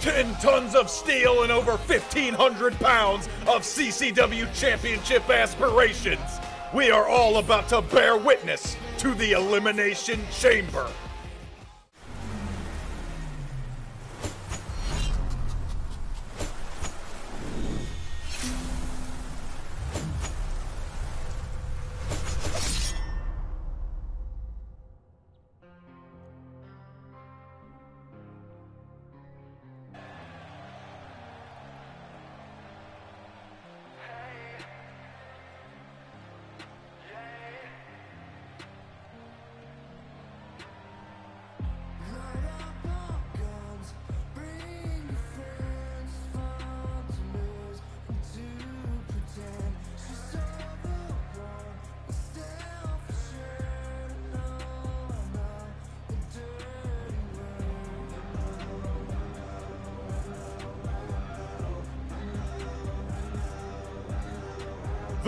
10 tons of steel and over 1,500 pounds of CCW championship aspirations. We are all about to bear witness to the Elimination Chamber.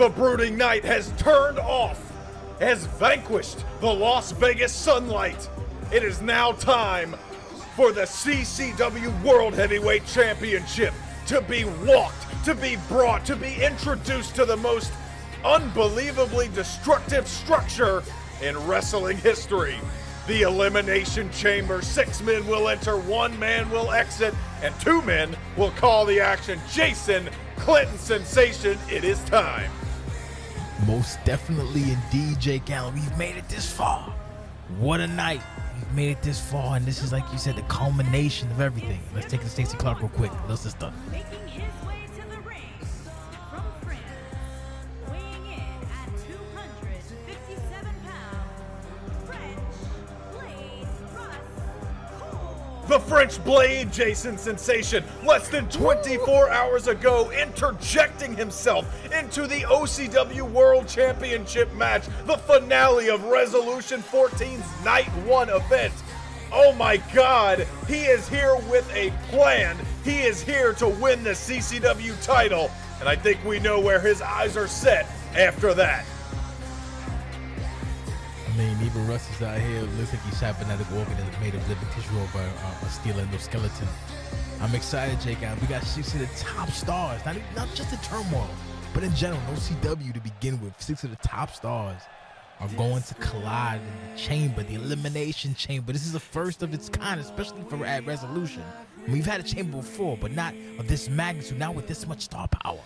The brooding night has turned off, has vanquished the Las Vegas sunlight. It is now time for the CCW World Heavyweight Championship to be walked, to be brought, to be introduced to the most unbelievably destructive structure in wrestling history. The Elimination Chamber. Six men will enter, one man will exit, and two men will call the action. Jason Clinton Sensation, it is time. Most definitely indeed, Jake Allen. We've made it this far. What a night. We've made it this far, and this is, like you said, the culmination of everything. Let's take it to Stacey Clark real quick. Let's just start. The French Blade, Jason Sensation, less than 24 hours ago, interjecting himself into the OCW World Championship match, the finale of Wrestlution 14's Night 1 event. Oh my god, he is here with a plan. He is here to win the CCW title, and I think we know where his eyes are set after that. I mean, even Russ is out here. Looks like he's cybernetic organism made of living tissue over uh, a steel endoskeleton. I'm excited, Jake. Allen. We got six of the top stars, not even, not just the turmoil, but in general, no CW to begin with. Six of the top stars are going to collide in the chamber, the elimination chamber. This is the first of its kind, especially for at Wrestlution. We've had a chamber before, but not of this magnitude. Not with this much star power.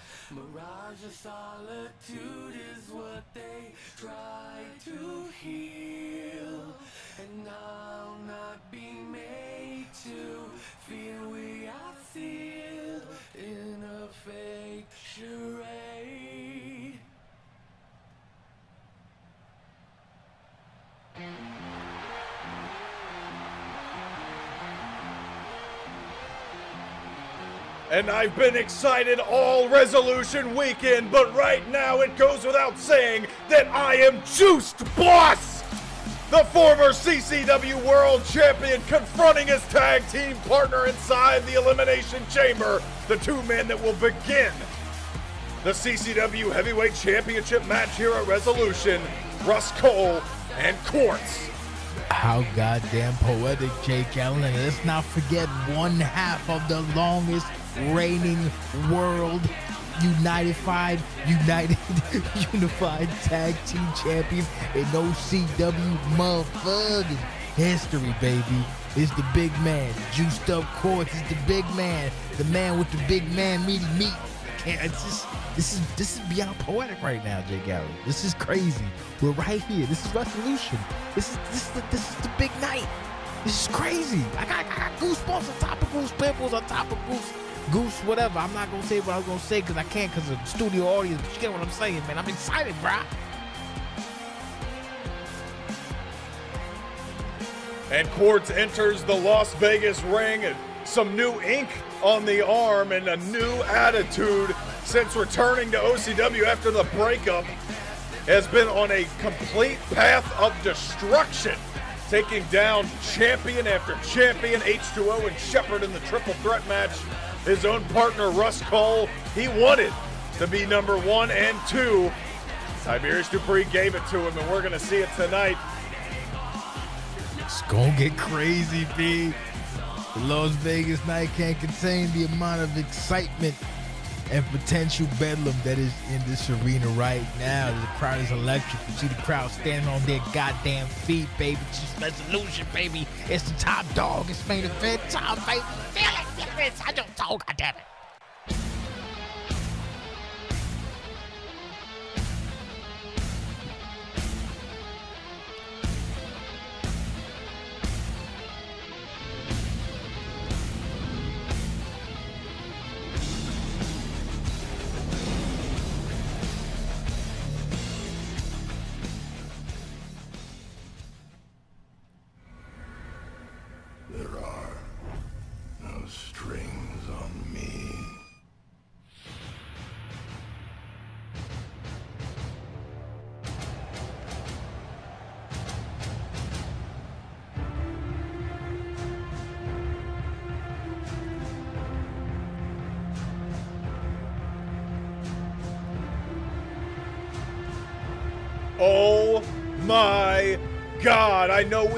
Mirage solitude is what they try to heal. And I'll not be made to feel we are sealed in a fake charade. And I've been excited all Wrestlution weekend, but right now it goes without saying that I am Juiced Boss! The former CCW World Champion confronting his tag team partner inside the Elimination Chamber, the two men that will begin the CCW Heavyweight Championship match here at Wrestlution, Rust Cohle and Quartz. How goddamn poetic, Jake Allen. Let's not forget one half of the longest reigning world unified, united, unified tag team champions in OCW motherfucking history, baby. It's the big man. Juiced up Quartz is the big man. The man with the big man meaty meat. Just, this is this is beyond poetic right now, Jake Allen. This is crazy. We're right here. This is Wrestlution. This is this is the, this is the big night. This is crazy. I got, I got goosebumps on top of goose pimples on top of goose goose whatever. I'm not gonna say what I was gonna say because I can't because of the studio audience. But you get what I'm saying, man. I'm excited, bruh. And Quartz enters the Las Vegas ring some new ink on the arm and a new attitude since returning to OCW after the breakup has been on a complete path of destruction, taking down champion after champion, H2O and Shepard in the triple threat match. His own partner, Rust Cohle, he wanted to be number one and two. Tiberius Dupree gave it to him, and we're going to see it tonight. It's gonna get crazy, B. The Las Vegas night can't contain the amount of excitement and potential bedlam that is in this arena right now. The crowd is electric. You see the crowd standing on their goddamn feet, baby. It's just Wrestlution, baby. It's the top dog. It's main event time, baby. Feel it, feel it. I don't talk, goddamn it.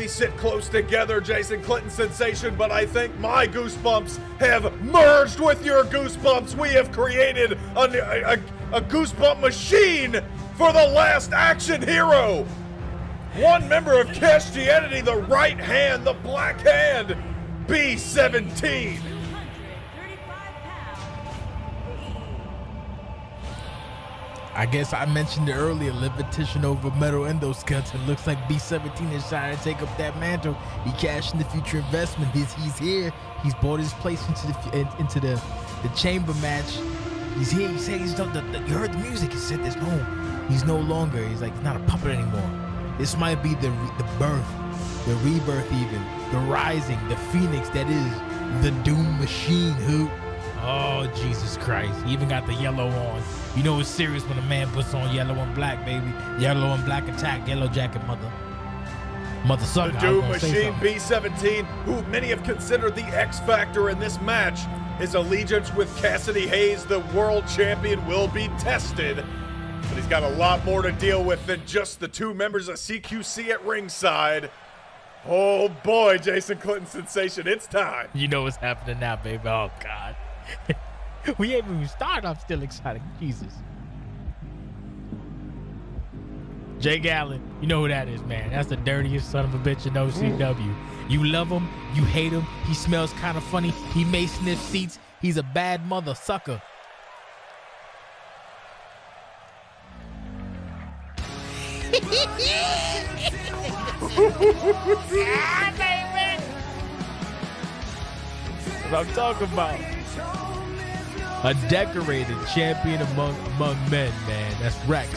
Sit close together, Jason Clinton sensation, but I think my goosebumps have merged with your goosebumps. We have created a, a, a goosebump machine for the last action hero. One member of Castianity, the right hand, the black hand, B17. I guess I mentioned it earlier, Levitation over metal endoskeleton. Looks like B17 is trying to take up that mantle. He cashed in the future investment. He's, he's here. He's bought his place into the into the, the chamber match. He's here. He said he's done the, the- you heard the music. He said this. no, he's no longer. He's like he's not a puppet anymore. This might be the the birth, the rebirth, even the rising, the phoenix that is the Doom Machine. Who Oh, Jesus Christ. He even got the yellow on. You know it's serious when a man puts on yellow and black, baby. Yellow and black attack, yellow jacket, mother. Mother The sucker. Was Doom Machine. B17, who many have considered the X Factor in this match, his allegiance with Kassidy Hayes, the world champion, will be tested. But he's got a lot more to deal with than just the two members of CQC at ringside. Oh boy, Jason Clinton sensation, it's time. You know what's happening now, baby. Oh, God. we ain't even started. I'm still excited. Jesus. Jake Allen, you know who that is, man. That's the dirtiest son of a bitch in OCW. You love him, you hate him. He smells kind of funny. He may sniff seats. He's a bad mother sucker. That's what I'm talking about. A decorated champion among among men, man. That's Wrex.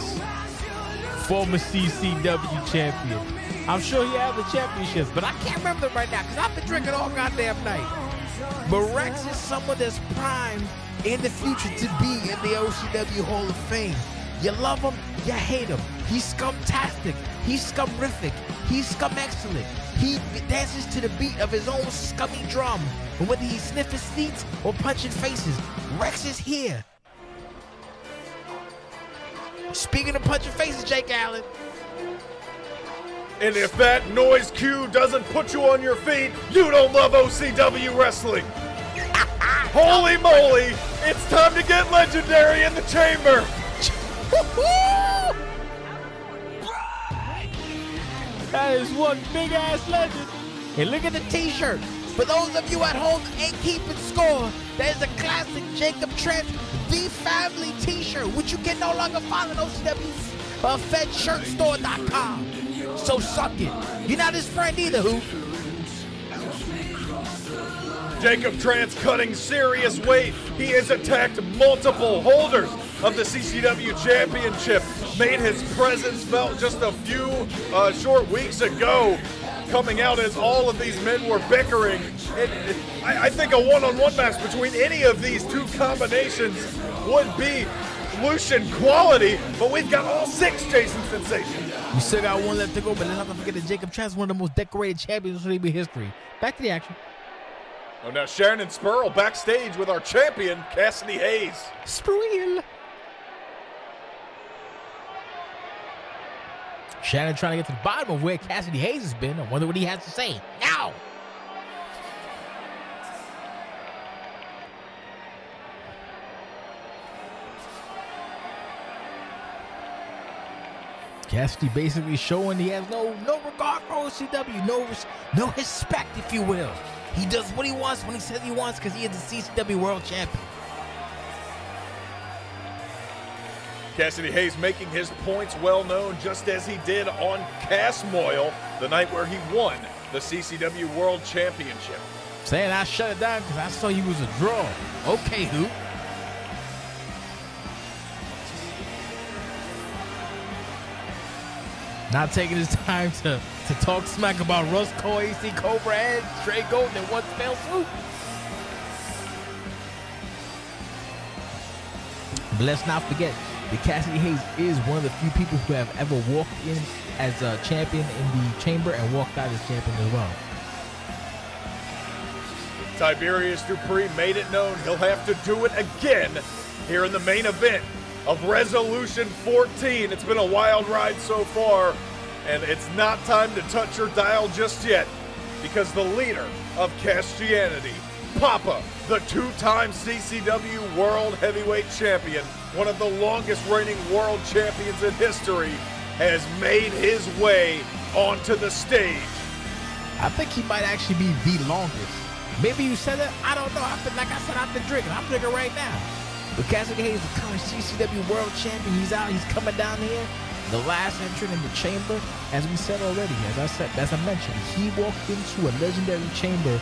Former CCW champion. I'm sure he has the championships, but I can't remember them right now because I've been drinking all goddamn night. But Wrex is someone that's primed in the future to be in the OCW Hall of Fame. You love him, you hate him. He's scumtastic. He's scumrific. He's scum excellent. He dances to the beat of his own scummy drum. And whether he's sniffing seats or punching faces, Wrex is here. Speaking of punching faces, Jake Allen, And if that noise cue doesn't put you on your feet, you don't love OCW wrestling. Holy moly, it's time to get legendary in the chamber. that is one big ass legend. And look at the t-shirt. For those of you at home ain't keeping score, there's a classic Jacob Trance The Family t-shirt, which you can no longer find on OCW's uh, FedShirtStore.com. So suck it. You're not his friend either, who? Jacob Trance cutting serious weight. He has attacked multiple holders of the CCW Championship. Made his presence felt just a few uh, short weeks ago. Coming out as all of these men were bickering. It, it- I, I think a one-on-one match between any of these two combinations would be Lucian quality, but we've got all six Jason sensations. We still got one left to go, but let's not forget that Jacob Trance's one of the most decorated champions in WWE history. Back to the action. Oh, now Sharon and Spurl backstage with our champion, Kassidy Hayes. Spreel. Shannon trying to get to the bottom of where Kassidy Hayes has been. I wonder what he has to say now. Kassidy basically showing he has no no regard for OCW, no no respect, if you will. He does what he wants when he says he wants because he is the CCW World Champion. Kassidy Hayes making his points well known just as he did on Cass Moyle the night where he won the CCW World Championship. Saying I shut it down because I saw he was a draw. Okay, who? Not taking his time to, to talk smack about Russ AC Cobra, and Trey Golden in one fell swoop. But let's not forget that Kassidy Hayes is one of the few people who have ever walked in as a champion in the chamber and walked out as champion as well. Tiberius Dupree made it known he'll have to do it again here in the main event of Wrestlution 14. It's been a wild ride so far, and it's not time to touch your dial just yet because the leader of Castianity, Papa, the two time CCW World Heavyweight Champion, one of the longest reigning world champions in history, has made his way onto the stage. I think he might actually be the longest. Maybe you said it. I don't know. I've been, like I said, I've been drinking. I'm drinking right now. But Kassidy Hayes, the current CCW World Champion, he's out. He's coming down here. The last entrant in the chamber, as we said already, as I said, as I mentioned, he walked into a legendary chamber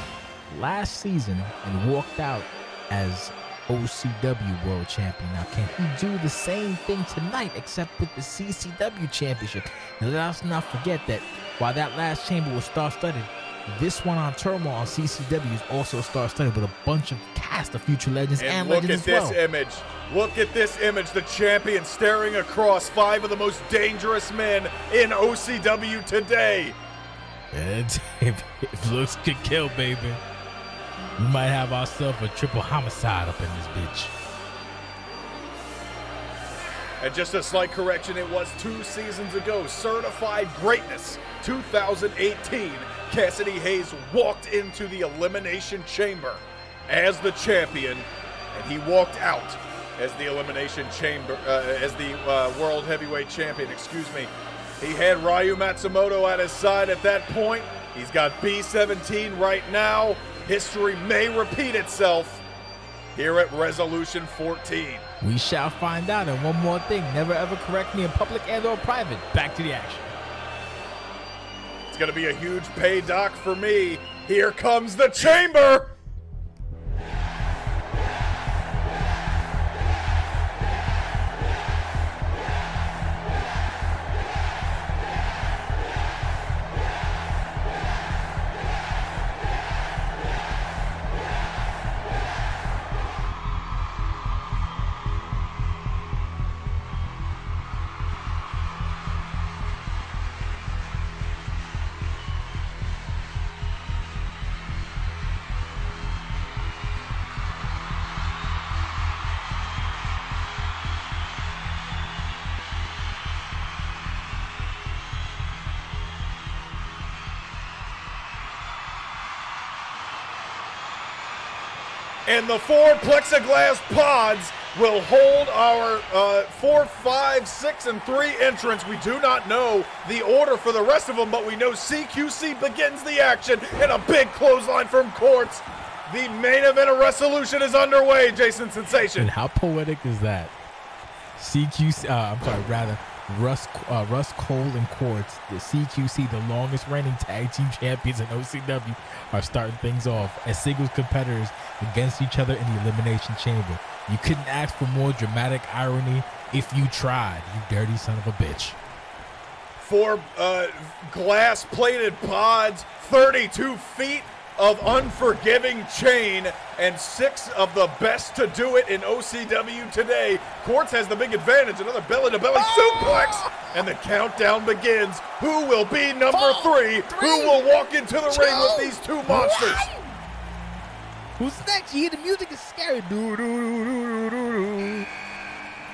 last season and walked out as OCW World Champion. Now, can he do the same thing tonight, except with the CCW Championship? And let us not forget that while that last chamber was star-studded, this one on Turmoil on CCW is also star-studded with a bunch of cast of future legends and, And look legends at as well. this image. Look at this image. The champion staring across five of the most dangerous men in OCW today. And if looks could kill, baby, we might have ourselves a triple homicide up in this bitch. And just a slight correction, it was two seasons ago. Certified Greatness 2018. Kassidy Hayes walked into the Elimination Chamber as the champion, and he walked out as the Elimination Chamber, uh, as the uh, World Heavyweight Champion, excuse me. He had Ryu Matsumoto at his side at that point. He's got B17 right now. History may repeat itself here at Wrestlution 14. We shall find out. And one more thing, never ever correct me in public and or private. Back to the action. It's going to be a huge pay doc for me. Here comes the chamber. And the four plexiglass pods will hold our uh, four, five, six, and three entrants. We do not know the order for the rest of them, but we know CQC begins the action and a big clothesline from Quartz. The main event of Wrestlution is underway, Jason Sensation. And how poetic is that? CQC, uh, I'm sorry, rather, Russ, uh, Rust Cohle and Quartz, the CQC, the longest reigning tag team champions in OCW, are starting things off as singles competitors against each other in the Elimination Chamber. You couldn't ask for more dramatic irony if you tried, you dirty son of a bitch. Four uh, glass plated pods, 32 feet of unforgiving chain, and six of the best to do it in OCW today. Quartz has the big advantage. Another belly to oh! belly suplex, and the countdown begins. Who will be number Four, three? three, Who will walk into the ring with these two monsters? one. Who's next? You hear the music is scary. Do, do, do, do, do, do.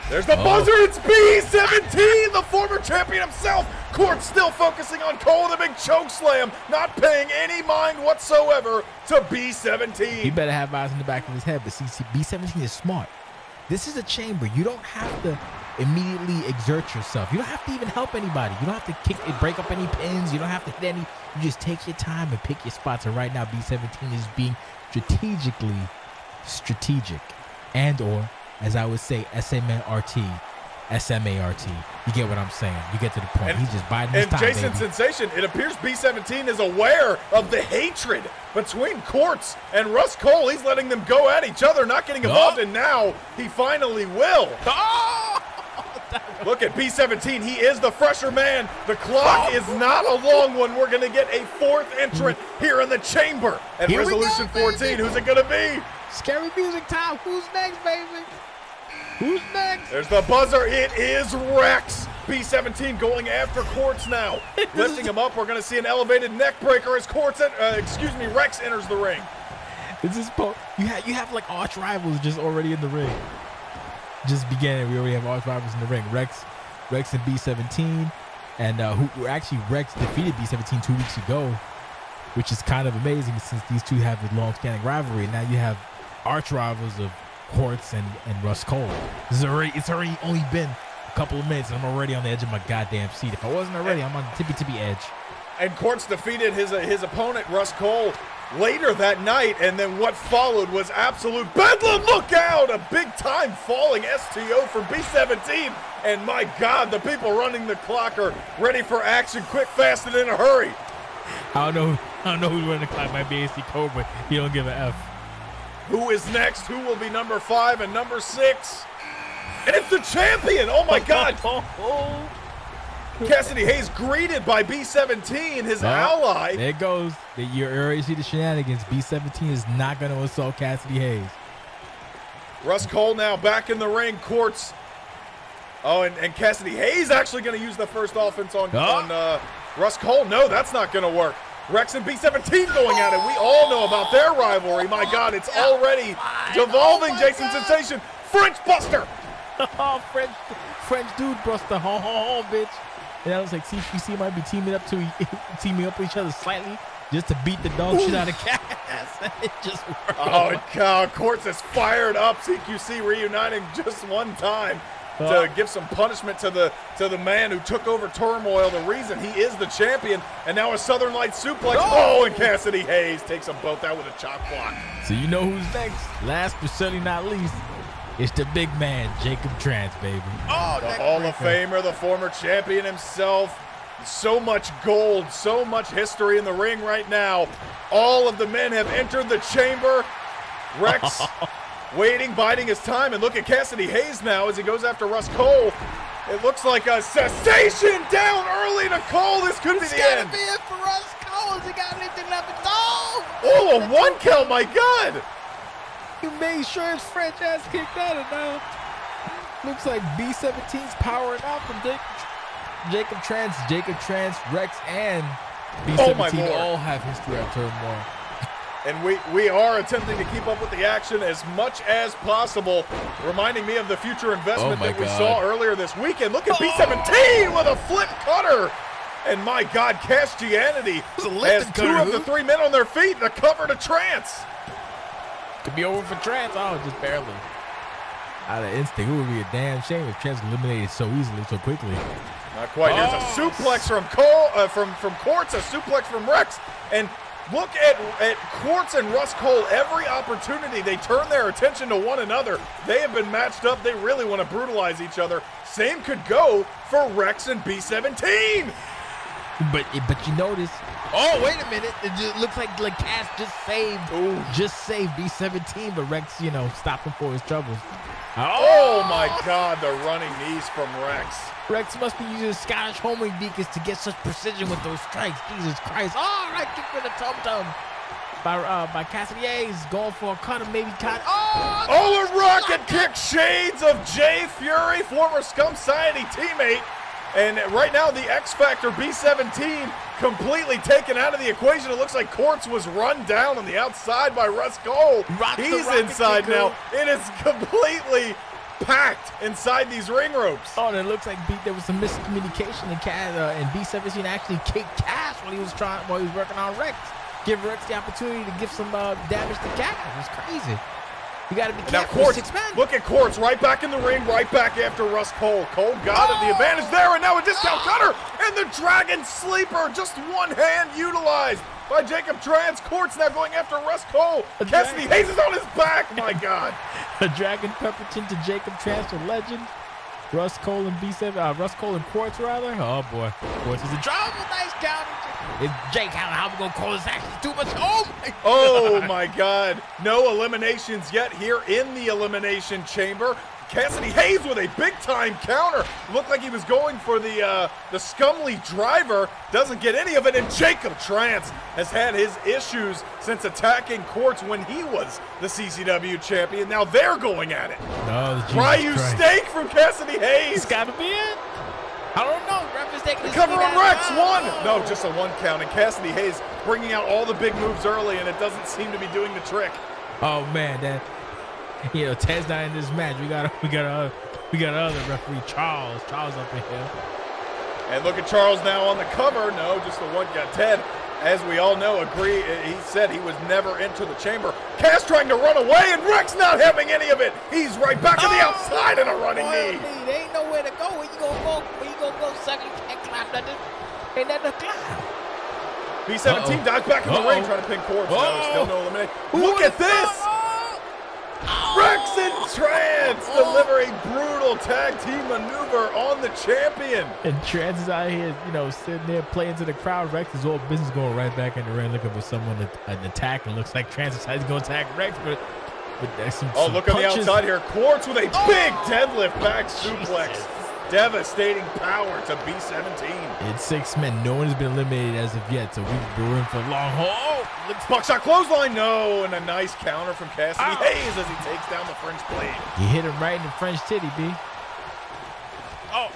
There's the Oh. buzzer. It's B17, the former champion himself. Court still focusing on Cohle, the big choke slam, not paying any mind whatsoever to B17. He better have eyes in the back of his head, but see, see, B17 is smart. This is a chamber. You don't have to immediately exert yourself. You don't have to even help anybody. You don't have to kick and break up any pins. You don't have to hit any. You just take your time and pick your spots. And right now, B17 is being strategically strategic, and or as I would say, SMART, SMART. You get what I'm saying? You get to the point. And- He's just biding his And time, Jason baby. Sensation, it appears B17 is aware of the hatred between Quartz and Rust Cohle. He's letting them go at each other, not getting involved, Oh. and now he finally will. Oh! Look at B17. He is the fresher man. The clock oh! is not a long one. We're going to get a fourth entrant here in the chamber at Here we go, Wrestlution 14. Who's it going to be? Scary music time. Who's next, baby? Who's next? There's the buzzer. It is Wrex. B17 going after Quartz now. Lifting him up. We're going to see an elevated neck breaker as Quartz, uh, excuse me, Wrex enters the ring. This is po- you have you have like arch rivals just already in the ring. Just beginning, we already have arch rivals in the ring. Wrex, Wrex and B17, and uh, who who actually Wrex defeated B17 two weeks ago, which is kind of amazing since these two have a long-standing rivalry. Now you have arch rivals of Quartz and, and Rust Cohle. This is already it's already only been a couple of minutes, and I'm already on the edge of my goddamn seat. If I wasn't already, I'm on the tippy tippy edge. And Quartz defeated his his opponent Rust Cohle later that night, and then what followed was absolute bedlam. Look out! A big time falling STO for B17, and my God, the people running the clock are ready for action, quick, fast, and in a hurry. I don't know. I don't know who's running the clock. Might be AC Cobra. He don't give a f. Who is next? Who will be number five and number six? And it's the champion! Oh my God! Kassidy Hayes greeted by B17, his Oh, ally. There it goes. The- You already see the shenanigans. B17 is not going to assault Kassidy Hayes. Rust Cohle now back in the ring. Quartz. Oh, and, and Kassidy Hayes actually going to use the first offense on, Oh. on uh, Rust Cohle. No, that's not going to work. Wrex and B17 going at it. We all know about their rivalry. My God, it's already devolving. Oh Jason God. Sensation, French Buster. oh, French, French dude, buster, ho ho ho, bitch. And I was like, CQC might be teaming up to teaming up with each other slightly just to beat the dog shit out of Cass. it just worked. Oh, God, Quartz is fired up. CQC reuniting just one time to give some punishment to the to the man who took over turmoil. The reason he is the champion, and now a Southern Light suplex. Oh. Oh, and Kassidy Hayes takes them both out with a chop block. So you know who's next? Last but certainly not least, it's the big man, Jacob Trance, baby. Oh, The Hall of Famer, the former champion himself. So much gold, so much history in the ring right now. All of the men have entered the chamber. Wrex waiting, biding his time, and look at Kassidy Hayes now as he goes after Rust Cohle. It looks like a cessation down early to Cohle. This could be the end. it for us, Collins. He got anything left to go. Oh, a one count, my God. He made sure his French ass kicked out of now. Looks like B17's powering up from Jacob, Jacob Trance, Jacob Trance, Wrex, and Oh, B17 lord. all have history at turmoil. And we, we are attempting to keep up with the action as much as possible, reminding me of the future investment Oh that we God. saw earlier this weekend. Look at B17 with a flip cutter. And my God, Castianity was has two cutter, of the three men on their feet, the cover to trance. Could be over for Trance. Oh, just barely. Out of instinct, it would be a damn shame if Trance eliminated so easily, so quickly. Not quite. Here's Oh. a suplex from Cohle, uh, from from Quartz, a suplex from Wrex, and look at at Quartz and Rust Cohle. Every opportunity they turn their attention to one another. They have been matched up. They really want to brutalize each other. Same could go for Wrex and B17. But but you notice. Oh wait a minute! It just looks like like Cass just saved, Ooh. just saved B17, but Wrex, you know, stopped him for his troubles. Oh my God, the running knees from Wrex. Wrex must be using Scottish homing beacons to get such precision with those strikes. Jesus Christ! All right, kick for the tum tum by uh, by Kassidy Hayes going for a cut or maybe cut. Oh, Oh, a rocket kick shades of Jay Fury, former Scum Society teammate. And right now, the X Factor B17 completely taken out of the equation. It looks like Quartz was run down on the outside by Rust Cohle. Rock He's inside kicker. now. It is completely packed inside these ring ropes. Oh, and it looks like B, there was some miscommunication in Cass, uh, and B17 actually kicked Cass when he was trying while he was working on Wrex. Give Wrex the opportunity to give some uh, damage to Cass. It was crazy. You got to be Now. Quartz, Six men. look at Quartz right back in the ring, right back after Rust Cohle. Cohle got it, the advantage there, and now a discount cutter, and the Dragon Sleeper, just one hand utilized by Jacob Trance. Quartz now going after Rust Cohle. A Kassidy. Hayes is on his back, my God. A Dragon Pepperton to Jacob Transfer Legend. Rust Cohle and B7, uh, Rust Cohle and Quartz rather. Oh boy, Quartz is a drama. Nice counter. It's Jake Allen. How we gonna call this action? Too much. Oh my. Oh my God. No eliminations yet here in the Elimination Chamber. Kassidy Hayes with a big time counter. Looked like he was going for the uh, the Scumly driver. Doesn't get any of it. And Jacob Trance has had his issues since attacking Quartz when he was the CCW champion. Now they're going at it. Jesus Ryu Christ. Steak from Kassidy Hayes. It's gotta be it. I don't know. Ref is taking his Cover feet on. Wrex, one. No, just a one count. And Kassidy Hayes bringing out all the big moves early, and it doesn't seem to be doing the trick. Oh man, that you know Ted's not in this match. We got we got uh, we got other referee Charles. Charles up in here. And look at Charles now on the cover. No, just the one guy. Ted, as we all know, agree. He said he was never into the chamber. Cass trying to run away, and Wrex not having any of it. He's right back to the Oh, outside and a running Boy, knee. There ain't nowhere to go. Where you gonna go? Where you gonna go, Second, You can't climb nothing. Ain't nothing to climb. B17 Uh-oh. dives back in the Uh-oh. ring, trying to pin Quartz. Uh-oh. still no elimination. Look at this. Wrex and Trance deliver a brutal tag team maneuver on the champion. And Trance is out here, you know, sitting there playing to the crowd. Wrex is all business going right back in the ring, looking for someone to an attack. And looks like Trance decides to go attack Wrex, but there's some. Oh, some look on the outside here. Quartz with a Oh! big deadlift back suplex. Jesus. Devastating power to B17. It's six men. No one has been eliminated as of yet, so we- we're in for a long haul. Oh, looks Buckshot clothesline, no, and a nice counter from Kassidy Ow. Hayes as he takes down the French blade. You hit him right in the French titty, B. Oh.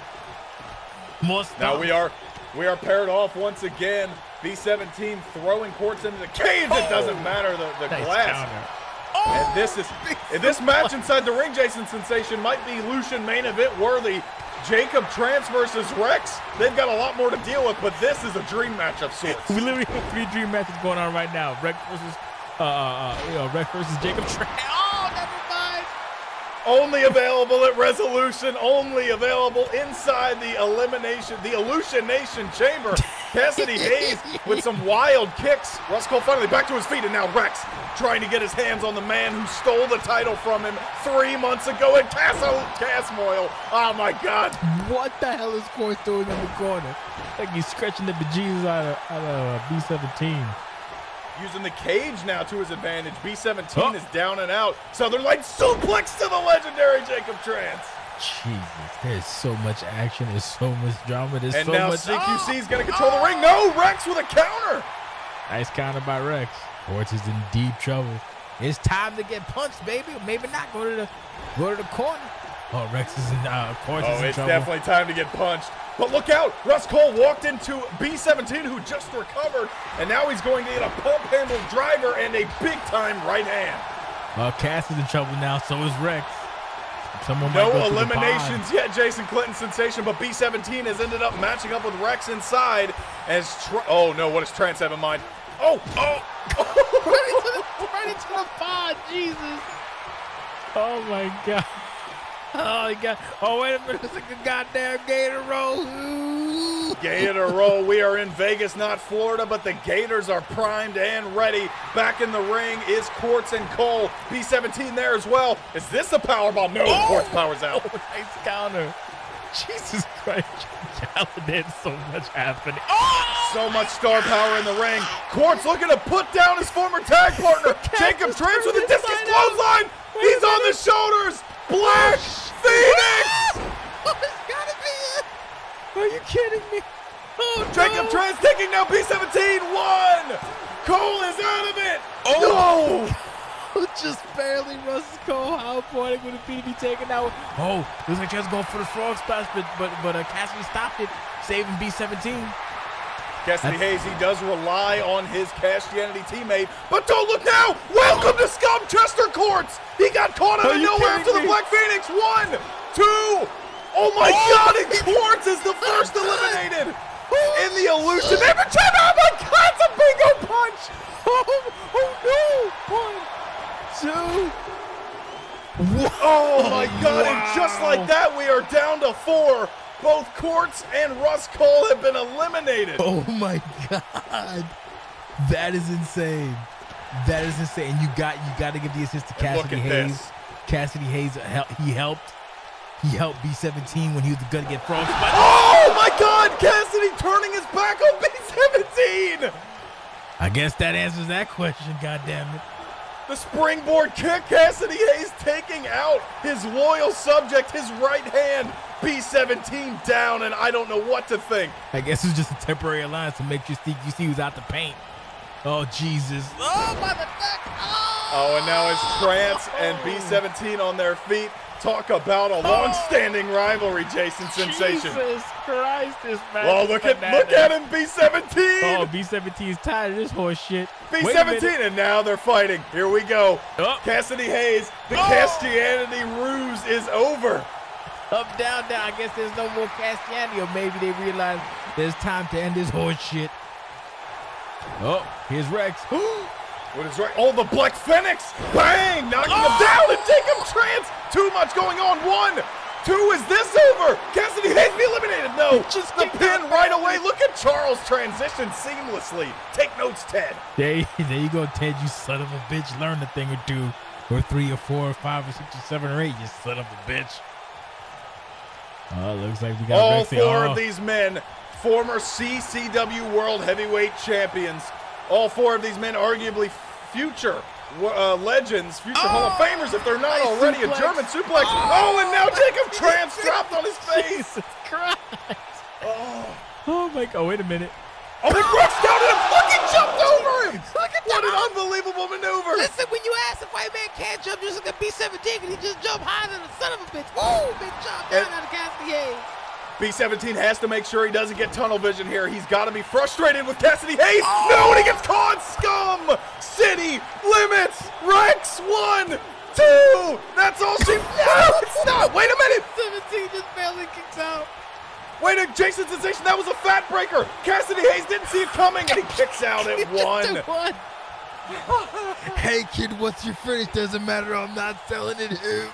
More Now we are we are paired off once again. B17 throwing Quartz into the cage. It doesn't oh. matter the, the Nice glass. counter. Oh, And this is oh. this match inside the ring, Jason Sensation might be Lucian main event worthy. Jacob Trance versus Wrex. They've got a lot more to deal with, but this is a dream match of sorts. we literally have three dream matches going on right now. Wrex versus, uh, uh, uh, you know, Wrex versus Jacob Trance. Oh, never mind. Only available at Wrestlution, only available inside the elimination, the Illusionation Chamber. Kassidy Hayes with some wild kicks. Rust Cohle finally back to his feet, and now Wrex trying to get his hands on the man who stole the title from him three months ago at Castle Casmoil. Oh my God. What the hell is Corey doing in the corner? Like he's scratching the bejesus out of, out of uh, B17. Using the cage now to his advantage. B17 Oh. is down and out. Southern Light suplex to the legendary Jacob Trance. Jesus, there's so much action. There's so much drama. There's And so now much. CQC is Oh! going to control the ring. No, Wrex with a counter. Nice counter by Wrex. Quartz is in deep trouble. It's time to get punched, baby. Maybe not. Go to the go to the corner. Oh, Wrex is in. Uh, is Oh, in it's trouble. definitely time to get punched. But look out! Rust Cohle walked into B17, who just recovered, and now he's going to get a pump handle driver and a big time right hand. Uh, Cass is in trouble now. So is Wrex. Someone No go eliminations yet, Jason Clinton sensation, but B17 has ended up matching up with Wrex inside as. Tr- oh no, what does Trance have in mind? Oh, oh, right into the, right into the pod, Jesus. Oh my god. Oh my god. Oh wait a minute, it's like a goddamn gator roll. Ooh. Gator roll. We are in Vegas, not Florida, but the Gators are primed and ready. Back in the ring is Quartz and Cohle. B17 there as well. Is this a power bomb? No, Oh! Quartz powers out. Oh, nice counter. Jesus Christ. There's so much happening. Oh! So much star power in the ring. Quartz looking to put down his former tag partner. Jacob Trance with a discus clothesline. He's on the shoulders. Black Phoenix. Oh, it's gotta be it. Are you kidding me? Oh, Jacob no. Trance taking down B17. One. Cohle is out of it. Oh. Just barely Russell Cohle. How important would it be to be taken out? Oh, looks like Trance's going for the frog splash, but but but uh, Kassidy stopped it, saving B17. Kassidy Hayes, he does rely on his Castianity teammate, but don't look now! Welcome to Scum Chester Quartz! He got caught out Are of nowhere after the? Black Phoenix! One, two, oh my Oh god, and Quartz is the first eliminated! In the illusion, every time, oh my god, it's a bingo punch! Oh, oh no! One, two, Oh my god, and just like that, we are down to four. Both Quartz and Rust Cohle have been eliminated. Oh my god, that is insane. That is insane. You got you got to give the assist to Kassidy Hayes. this. Kassidy Hayes, uh, he helped. He helped B17 when he was gonna get frostbite. Oh my god, Kassidy turning his back on B17. I guess that answers that question. God damn it. The springboard kick, Kassidy Hayes taking out his loyal subject, his right hand. B17 down, and I don't know what to think. I guess it's just a temporary alliance to make you see you see who's out the paint. Oh Jesus! Oh motherfucker! Oh, Oh, and now it's Trance and B17 on their feet. Talk about a oh. long-standing rivalry, Jason Sensation. Jesus Christ! This man. Oh, look at bananas. look at him, B17. Oh, B17 is tired of this horse shit. Wait a minute. B17, and now they're fighting. Here we go. Oh. Kassidy Hayes, the Oh. Castianity ruse is over. Up, down, down. I guess there's no more Castiani, or maybe they realize there's time to end this horse shit. Oh, here's Wrex. What is right? Oh, the Black Phoenix! Bang! Knocking him oh! down and take him Trance! Too much going on. One, two, is this over? Kassidy Hayes be eliminated. No, Just the pin right away. Look at Charles transition seamlessly. Take notes, Ted. There, there you go, Ted. You son of a bitch. Learn a thing or two, or three, or four, or five, or six, or seven, or eight. You son of a bitch. Oh, looks like we got All Wrex four. Oh, of these men, former CCW World Heavyweight Champions. All four of these men, arguably future uh, legends, future Hall of Famers, if they're not Nice already. suplex. A German suplex. Oh, and now Jacob Trance dropped on his face. Jesus Christ. Oh. oh my God. Wait a minute. Oh, and Brooks down at him. Look, he jumped over him. Look at what an unbelievable maneuver. Listen, when you ask if white man can't jump, just look at B17 and he just jumped higher than a son of a bitch. Woo! Big jump down And- out of Kassidy Hayes. B17 has to make sure he doesn't get tunnel vision here. He's got to be frustrated with Kassidy Hayes. Oh! No, and he gets caught. Scum. City limits. Wrex one, two. That's all she. No, it's not. Wait a minute. 17 just barely kicks out. Wait a Jason Sensation. That was a fat breaker. Kassidy Hayes didn't see it coming, and he kicks out at one. one. hey kid, what's your finish? Doesn't matter. I'm not selling it. Who?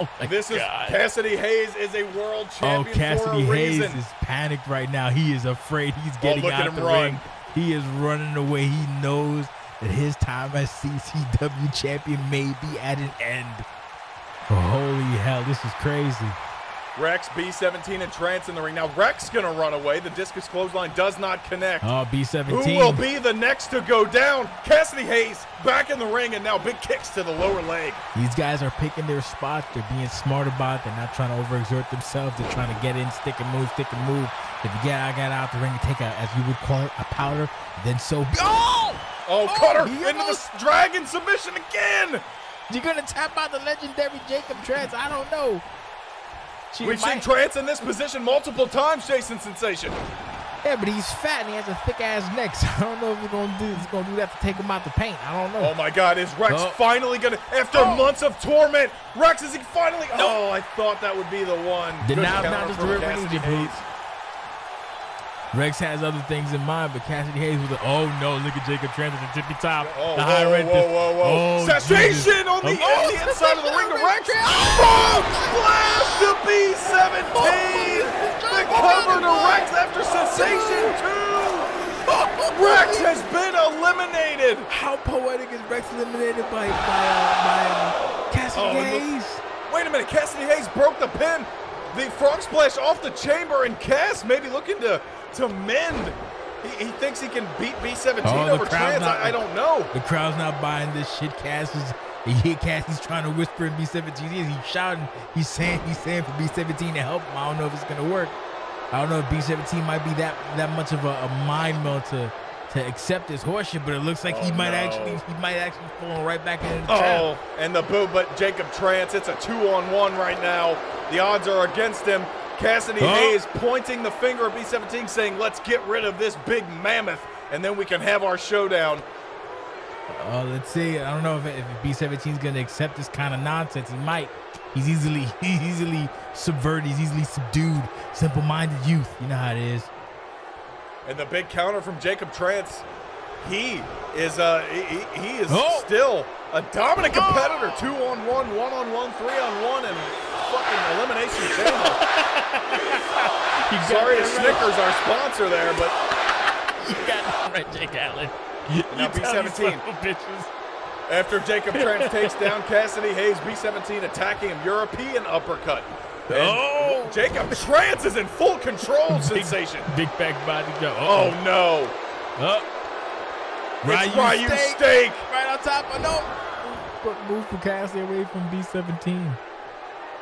Oh my This is Kassidy Hayes is a world champion. Oh, champion Kassidy for a Hayes reason. is panicked right now. He is afraid he's oh, getting look at out him the run. ring. He is running away. He knows that his time as CCW champion may be at an end. Holy hell, this is crazy. Wrex, B17, and Trance in the ring. Now Wrex gonna run away. The discus clothesline does not connect. Oh, B17. Who will be the next to go down? Kassidy Hayes back in the ring, and now big kicks to the lower leg. These guys are picking their spots. They're being smart about it. They're not trying to overexert themselves. They're trying to get in, stick and move, stick and move. If you get out, get out the ring and take a, as you would call it, a powder, then so be. Oh! oh! Oh, Cutter into the almost- s- dragon submission again. You're gonna tap out the legendary Jacob Trance? I don't know. She We've seen might- Trance in this position multiple times, Jason Sensation. Yeah, but he's fat and he has a thick ass neck. So I don't know if he's gonna do. He's gonna do that to take him out the paint. I don't know. Oh my God, is Wrex Oh. finally gonna, after Oh. months of torment, Wrex is he finally, oh, I thought that would be the one. Then Good now, counter now just from the river Kassidy ninja Hayes. boots. Wrex has other things in mind, but Kassidy Hayes was like, oh no, look at Jacob Trance at the tippy top. Oh, the high whoa, red whoa, whoa, whoa. Oh, Sensation on the, Oh, the inside of the ring to Wrex. Oh, splash to B17. The cover to Wrex after Sensation 2. Wrex has been eliminated. How poetic is Wrex eliminated by by uh, by uh, Kassidy Oh, and look- Hayes? Wait a minute, Kassidy Hayes broke the pin. The frog splash off the chamber, and Cass maybe looking to to mend. He, he thinks he can beat B17 Oh, over Trance. not- I, I don't know. The crowd's not buying this shit. Cass is. Hear Cass, he's trying to whisper in B17's ears. He's shouting. He's saying, he's saying for B17 to help him. I don't know if it's gonna work. I don't know if B17 might be that that much of a, a mind meld to to accept this horseshit, but it looks like he Oh, might no. actually he might actually fall right back into the trap. Oh, and the boo, but Jacob Trance, it's a two on one right now. The odds are against him. Kassidy Oh. Hayes pointing the finger at B17 saying, let's get rid of this big mammoth and then we can have our showdown. Uh, let's see. I don't know if, if B17 is gonna accept this kind of nonsense. He might. He's easily he's easily subverted. He's easily subdued. Simple-minded youth. You know how it is. And the big counter from Jacob Trance. he is uh he, he- is Oh. still a dominant competitor. Two on one, one on one, three on one, and fucking elimination chamber. You got Sorry to right. Snickers, our sponsor there, but You got that right, Jake Allen. Now You dumb B17. son of a bitches. after Jacob Trance takes down Kassidy Hayes, B17 attacking him, European uppercut. And Oh. Jacob Trance is in full control, sensation. Big back body jump. Oh Uh-oh. no. Oh. It's Ryu Steak. Right on top of no. But move for Kassidy away from B17.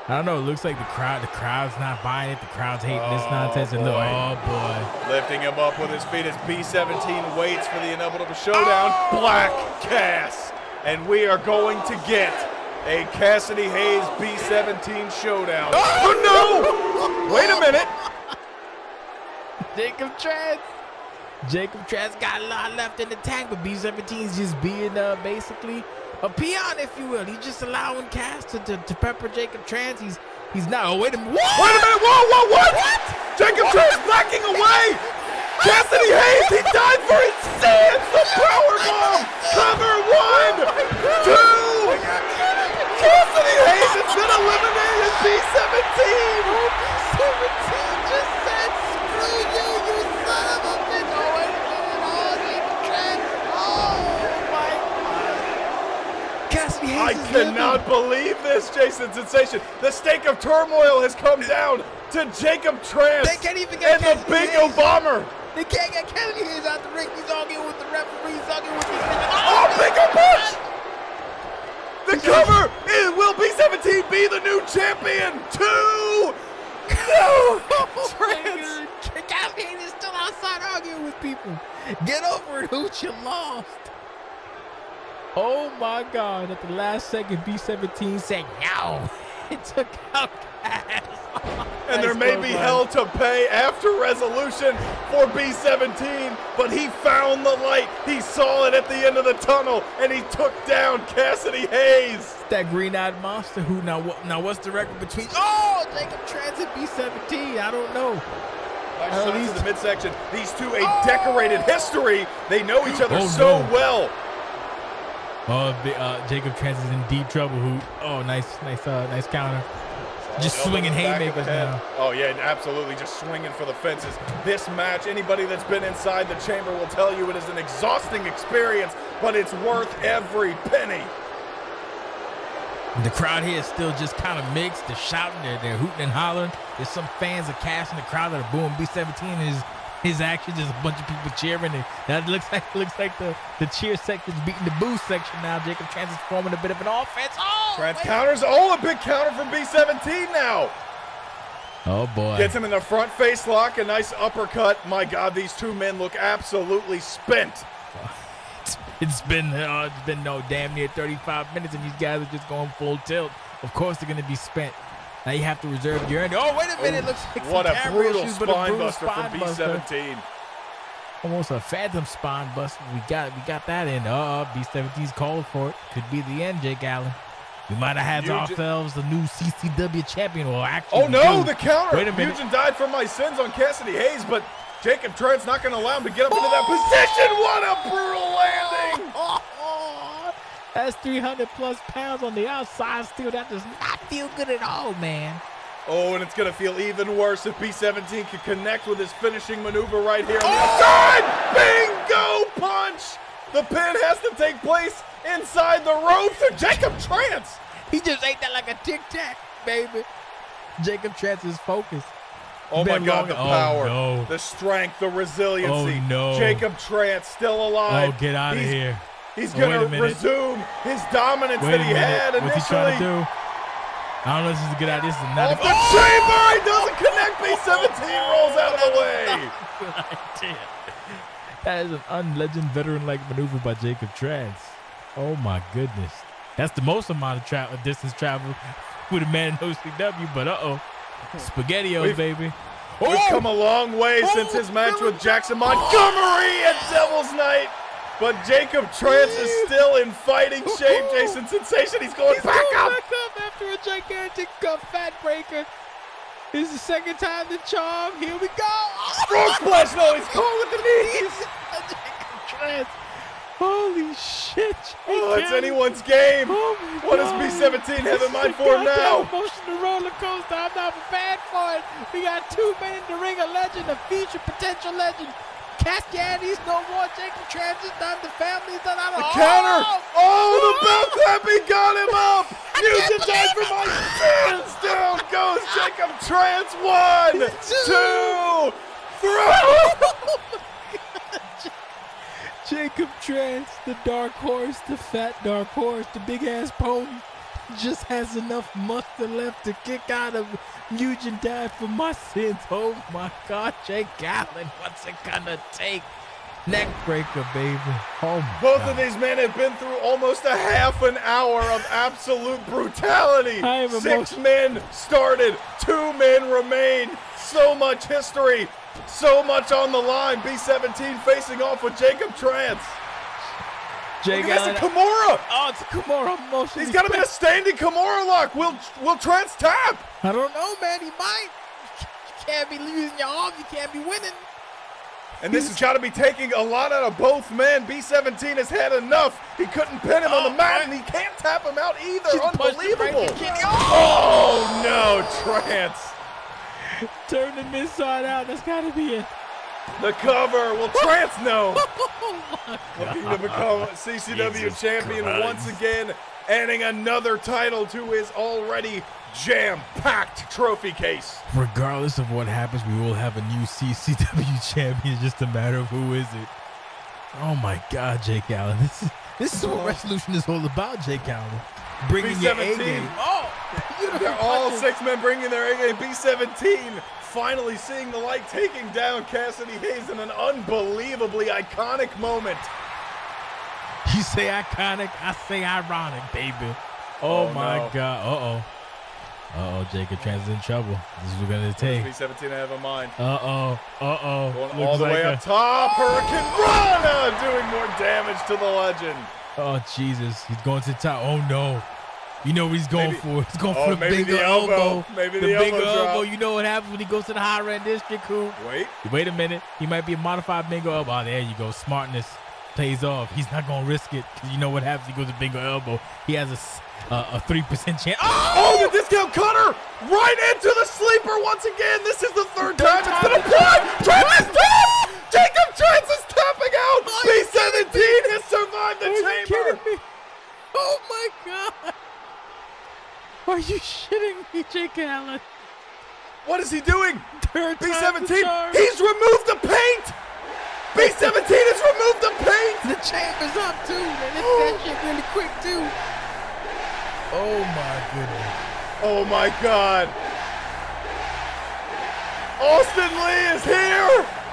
I don't know. It looks like the crowd, the crowd's not buying it. The crowd's hating this Oh, nonsense. And look, oh boy. Lifting him up with his feet as B17 waits for the inevitable showdown. Oh! Black Cass. And we are going to get a Kassidy Hayes B17 showdown. Oh no! Wait a minute. Jacob Trance. Jacob Trance's got a lot left in the tank, but B17's just being uh, basically a peon, if you will. He's just allowing Cass to, to, to pepper Jacob Trance. He's he's not. Oh wait a minute. What? Wait a minute. Whoa, whoa, what? Jacob Trance's backing away. Kassidy Hayes, he died for his sins. The power bomb. Cover one, oh two. Kassidy Hayes has been eliminated. B17. B17 just said, "Screw you, you son of a bitch!" Oh wait a minute. Oh, Jacob Trance. Oh my God. Kassidy Hayes I cannot believe this, Jason Sensation. The stake of turmoil has come down to Jacob Trance They can't even get and the Big Hayes. Obama. They can't get Kassidy Hayes out the ring. He's arguing with the referee. He's arguing with the. Oh, Big punch! The cover is, will B17 be the new champion? Two! No! Trance! Hayes is still outside arguing with people. Get over it, Hooch. You lost. Oh my God! At the last second, B17 said no. It took out Cass. And there may be hell to pay after Wrestlution for B17, but he found the light. He saw it at the end of the tunnel, and he took down Kassidy Hayes. That green-eyed monster. Who now? What? Now what's the record between? Oh, Jacob Transit B17. I don't know. Nice Oh, shot these- to the midsection. These two, a oh! decorated history. They know each other Oh, so no. well. Oh, uh, Jacob Trance is in deep trouble. Who? Oh, nice, nice, uh, nice counter. Just swinging to the the haymakers now. Oh yeah, and absolutely, just swinging for the fences. This match, anybody that's been inside the chamber will tell you it is an exhausting experience, but it's worth every penny. The crowd here is still just kind of mixed. They're shouting, they're, they're hooting and hollering. There's some fans of Cash in the crowd that are booing B17 and his his action. Just a bunch of people cheering. And that looks like looks like the, the cheer section's beating the boo section now. Jacob Trance is forming a bit of an offense. Oh, Trance counters. Oh, a big counter from B17 now. oh boy. Gets him in the front face lock. A nice uppercut. My God, these two men look absolutely spent. It's- it's been uh, it's been no damn near 35 minutes, and these guys are just going full tilt. Of course, they're going to be spent. Now you have to reserve your end. Oh, wait a minute! looks like What some a brutal issues, but a spine brutal buster spine from. B17. Almost a phantom spine buster. We got we got that in. Uh, B17's called for it. Could be the end, Jake Allen. We might have had Eugen- ourselves the new CCW champion. Well, actually, Oh no, do. the counter. Wait a minute. Eugen died for my sins on Kassidy Hayes, but Jacob Trance's not going to allow him to get up into that position. What a brutal landing! That's 300 plus pounds on the outside. Still, that does not feel good at all, man. Oh, and it's going to feel even worse if B17 can connect with his finishing maneuver right here on the outside. Bingo punch! The pin has to take place inside the ropes. And Jacob Trance. He just ate that like a tic tac, baby. Jacob Trance is focused. Oh my God, long- the oh, power, no. the strength, the resiliency. Oh, no. Jacob Trance still alive. Oh, get out of here. He's Oh, going to resume his dominance Wait that he had What's he trying to do? I don't know if this is a good idea. This is not Off a the chamber, he doesn't connect. B17 rolls out of the way. good idea. That is an unlegend veteran-like maneuver by Jacob Trance. Oh my goodness. That's the most amount of travel distance travel with a man in OCW, but uh-oh. SpaghettiOs, We've- baby. We've Oh! come a long way Oh, since his match with Jackson Montgomery at Devil's Night. But Jacob Trance is still in fighting shape. Jason Sensation, he's going He's back going up. back up after a gigantic uh, fat breaker. This is the second time the charm. Here we go. Frog splash, no, he's caught with the knees. Jacob Trance Holy shit. Oh, it's anyone's game. Oh What does B17 have in mind for goddamn now? Emotional roller coaster. I'm not prepared for it. We got two men in the ring, a legend, a future potential legend. Castianity's no more. Jacob Trance is done. The family's done. I The counter. Oh, the belt. He got him up. Nugent died for my sins. Down goes Jacob Trance. One, two, three. Jacob Trance, the dark horse, the fat dark horse, the big ass pony, just has enough muster left to kick out of Nugent died for my sins. Oh my God, Jake Allen, what's it gonna take? Neckbreaker, baby. Oh Both God. of these men have been through almost a half an hour of absolute brutality. Six men started, two men remain. So much history, so much on the line. B17 facing off with Jacob Trance. Jake Look at Allen. this, Kimura. Oh, it's a Kimura I'm. He's got him in a standing Kimura lock. Will Will Trance tap? I don't know, man. He might. You can't be losing your arm. You can't be winning. And this has got to be taking a lot out of both men. B17 has had enough. He couldn't pin him on Oh, the mat, right. and he can't tap him out either. Punched him right Unbelievable. Oh! Oh no, Trance. Turn him inside out. That's got to be it. The cover. Will Trance know? Oh Looking to become CCW Jesus champion Christ. once again, adding another title to his already jam-packed trophy case. Regardless of what happens, we will have a new CCW champion. It's just a matter of who is it. Oh my God, Jake Allen. This is this is what Wrestlution is all about, Jake Allen. Bringing your A B17. game. Oh, They're all six men bringing their A game. B17 finally seeing the light, taking down Kassidy Hayes in an unbelievably iconic moment. You say iconic, I say ironic, baby. Oh, Oh, my no. God. Uh oh. Uh oh, Jacob Trance is in trouble. This is what we're gonna take. B17 I have in mind. Uh oh. Uh oh. Going all the way up top. Hurricane Rana doing more damage to the legend. Oh Jesus, he's going to the top. Oh no. You know what he's going Maybe- for. He's going Oh, for the maybe bigger the elbow. elbow. Maybe the, the bigger elbow elbow. You know what happens when he goes to the higher end district, who? Wait. Wait a minute. He might be a modified bingo elbow. Oh, there you go. Smartness pays off. He's not going to risk it because you know what happens. He goes to bingo elbow. He has a a three percent chance. Oh! Oh, the discount cutter right into the sleeper once again. This is the third time it's been applied. Trance is tapped. Jacob Trance is tapping out. B17 has survived the chamber. Oh my god! Are you shitting me, Jake Allen? What is he doing? Third time's the B17, he's removed the paint. B17 has removed the paint. The chamber's up too. They oh. lift that shit really quick too. Oh my goodness. Oh my God. Austin Lee is here.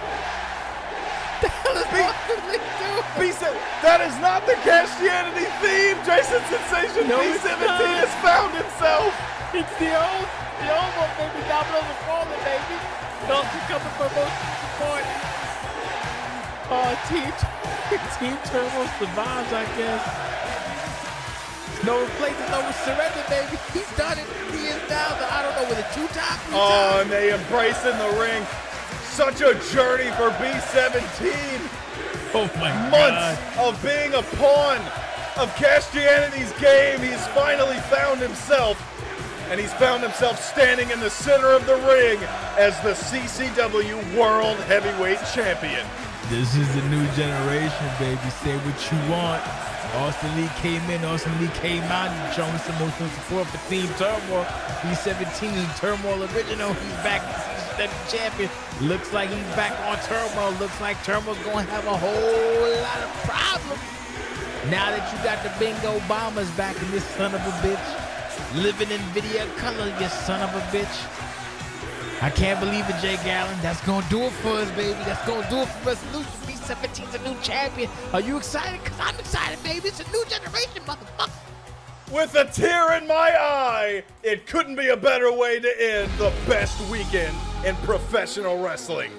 B7, that is not the Castianity theme. Jason Sensation No, it's B17 not. has found himself. It's the old, the old one, baby. Domino's are falling, baby. Dawson coming for most support. Oh, uh, team, team Turbo survives, I guess. No replacement, no surrender, baby. He's done it. He is down to, I don't know, with a two top, three Oh, and they embrace in the ring. Such a journey for B17. Oh my Months of being a pawn of Castianity's game. He's finally found himself. And he's found himself standing in the center of the ring as the CCW World Heavyweight Champion. This is the new generation, baby. Say what you want. Austin Lee came in, Austin Lee came out, and showing some emotional support for Team Turmoil. B17 is Turmoil original. He's back champion. Looks like he's back on Turmoil. Looks like Turmoil's gonna have a whole lot of problems. Now that you got the bingo bombers back in this son of a bitch. Living in video color, you son of a bitch. I can't believe it, Jake Allen. That's gonna do it for us, baby. That's gonna do it for us. Wrestlution. B17's a new champion. Are you excited? Cause I'm excited, baby. It's a new generation, motherfucker. With a tear in my eye, it couldn't be a better way to end the best weekend in professional wrestling.